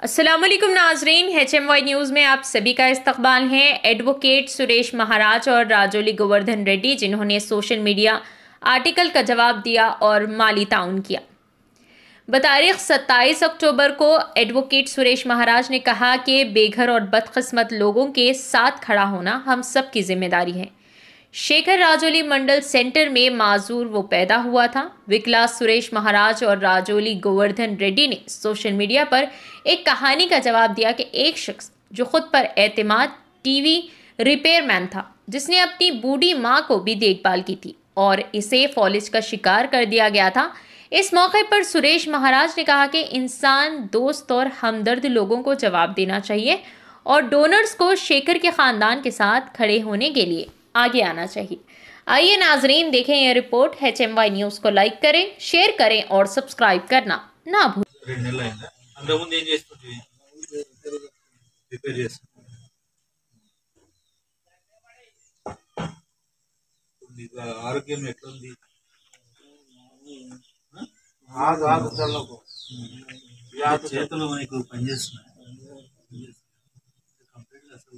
असलम नाजरीन H M Y news में आप सभी का इस्तकबाल है। एडवोकेट सुरेश महाराज और राजौली गोवर्धन रेड्डी, जिन्होंने सोशल मीडिया आर्टिकल का जवाब दिया और माली ताउन किया। बतारीख 27 अक्टूबर को एडवोकेट सुरेश महाराज ने कहा कि बेघर और बदकस्मत लोगों के साथ खड़ा होना हम सब की ज़िम्मेदारी है। शेखर राजौली मंडल सेंटर में माजूर वो पैदा हुआ था। विकला सुरेश महाराज और राजौली गोवर्धन रेड्डी ने सोशल मीडिया पर एक कहानी का जवाब दिया कि एक शख्स जो खुद पर एतमाद, टीवी रिपेयरमैन था, जिसने अपनी बूढ़ी माँ को भी देखभाल की थी और इसे फॉलिज का शिकार कर दिया गया था। इस मौके पर सुरेश महाराज ने कहा कि इंसान, दोस्त और हमदर्द लोगों को जवाब देना चाहिए और डोनर्स को शेखर के ख़ानदान के साथ खड़े होने के लिए आगे आना चाहिए आइए नाजरीन देखें यह report H M Y news को लाइक करें शेयर करें और सब्सक्राइब करना ना भूलें రెండు నెలలు అయిందా అంతకుముందు ఏం చేస్తుంటివి రిపేర్ చేస్తా నీకు ఆరోగ్యం ఎట్లుంది ఆగు ఆగు చల్లకు చేతులు నీకు పనిచేస్తున్నాయి కంప్లీట్గా అసలు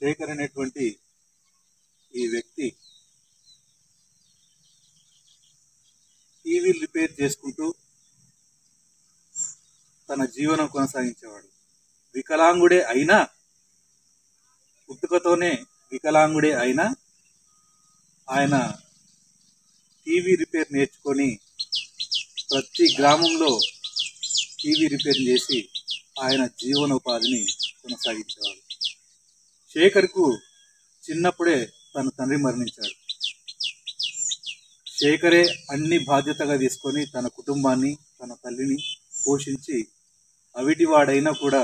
శేఖర్ అనేటువంటి ఈ వ్యక్తి టీవీ రిపేర్ చేసుకుంటూ తన జీవనం కొనసాగించేవాడు. వికలాంగుడే అయినా పుట్టుకతోనే వికలాంగుడే అయినా ఆయన టీవీ రిపేర్ నేర్చుకొని ప్రతి గ్రామంలో టీవీ రిపేర్ చేసి ఆయన జీవనోపాధిని కొనసాగించేవాడు. శేఖర్కు చిన్నప్పుడే తన తండ్రి మరణించాడు. శేఖరే అన్ని బాధ్యతగా తీసుకొని తన కుటుంబాన్ని తన తల్లిని పోషించి అవిటివాడైనా కూడా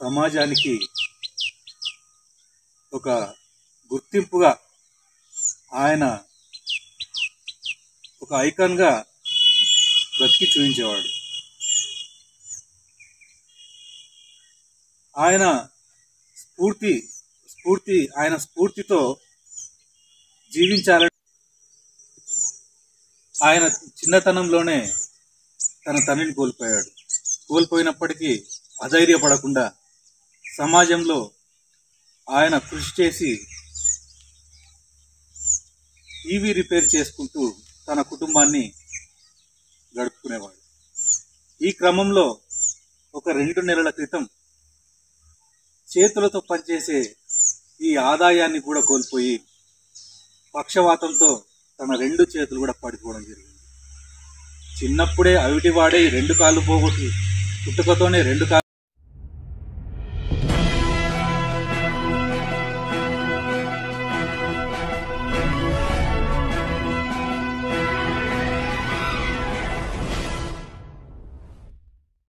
సమాజానికి ఒక గుర్తింపుగా ఆయన ఒక ఐకాన్గా బ్రతికి చూపించేవాడు. ఆయన స్ఫూర్తి స్ఫూర్తి ఆయన స్ఫూర్తితో జీవించాలని ఆయన చిన్నతనంలోనే తన తండ్రిని కోల్పోయాడు. కోల్పోయినప్పటికీ అధైర్యపడకుండా సమాజంలో ఆయన కృషి చేసి టీవీ రిపేర్ చేసుకుంటూ తన కుటుంబాన్ని గడుపుకునేవాడు. ఈ క్రమంలో ఒక రెండు నెలల క్రితం చేతులతో పనిచేసే ఈ ఆదాయాన్ని కూడా కోల్పోయి పక్షవాతంతో తన రెండు చేతులు కూడా పడిపోవడం జరిగింది. చిన్నప్పుడే అవిటివాడే రెండు కాళ్ళు పోగొట్టి పుట్టుకతోనే రెండు కాళ్ళు